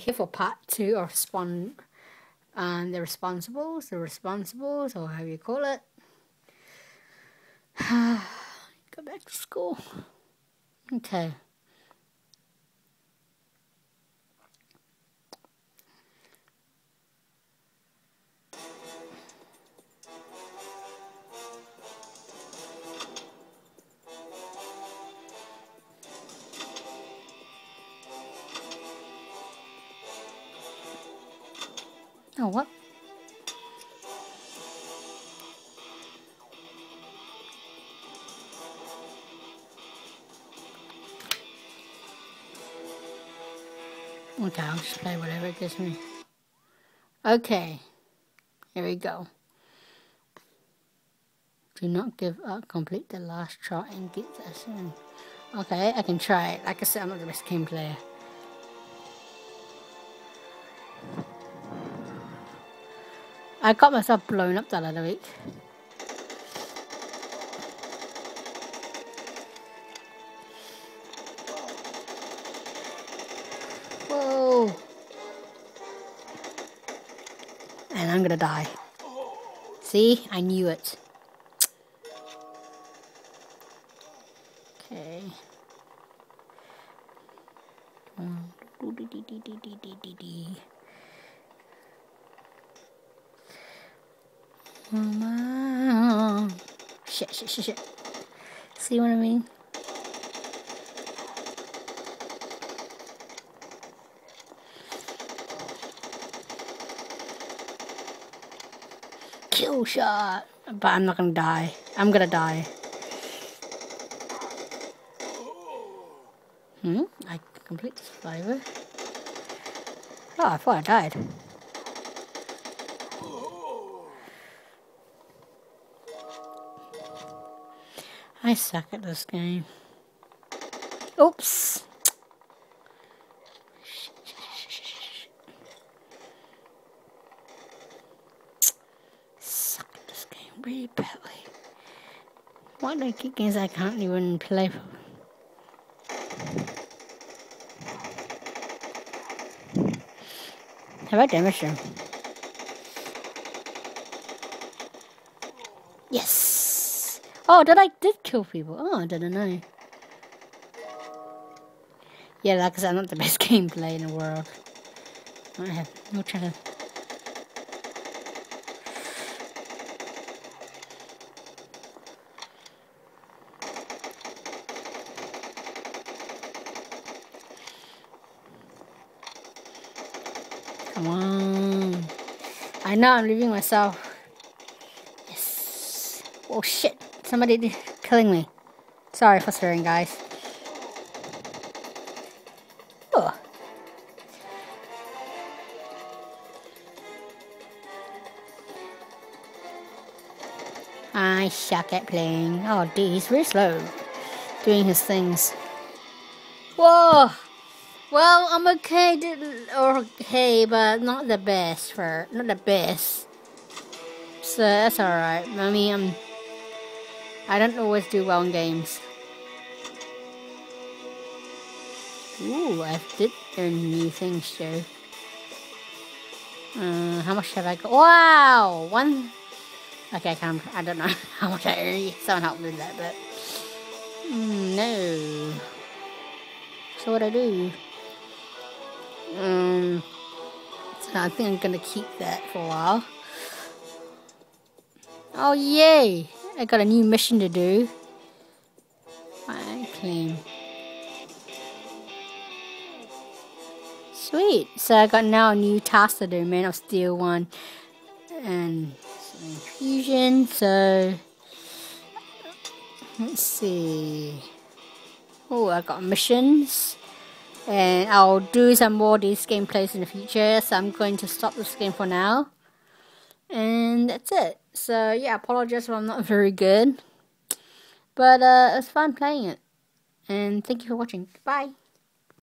here for part two of Spawn and the Respawnables, the Respawnables, or how you call it. Go back to school. Okay. Oh, what? Okay, I'll just play whatever it gives me. Okay, here we go. Do not give up, complete the last try and get this in. Okay, I can try it. Like I said, I'm not the best game player. I got myself blown up that other week. Whoa. And I'm gonna die. See? I knew it. Okay. Mm. Shit, shit, shit, shit. See what I mean? Kill shot. But I'm not gonna die. I'm gonna die. Hmm? I complete this flavor. Oh, I thought I died. I suck at this game. Oops. Suck at this game really badly. Why do I keep games I can't even play for? Have I damaged him? Yes. Oh, did I did kill people? Oh, I didn't know. Yeah, like I said, I'm not the best gameplay in the world. I have no chance. Come on. I know I'm leaving myself. Yes. Oh shit. Somebody killing me. Sorry for swearing, guys. Oh. I suck at playing. Oh, dude, he's really slow. Doing his things. Whoa! Well, I'm okay, okay, but not the best for, not the best. So that's alright. I mean, I'm I don't always do well in games. Ooh, I did earn new things too. Uh, how much have I got? Wow! One... Okay, I can't... I don't know how much I earned. Someone help me with that, but... Mm, no. So what I do? Um... So I think I'm gonna keep that for a while. Oh, yay! I got a new mission to do. I claim. Sweet. So I got now a new task to do, Man of Steel one. And some infusion, so let's see. Oh, I got missions. And I'll do some more of these gameplays in the future, so I'm going to stop this game for now. That's it. So yeah, apologize if I'm not very good. But uh, it's fun playing it. And thank you for watching. Bye.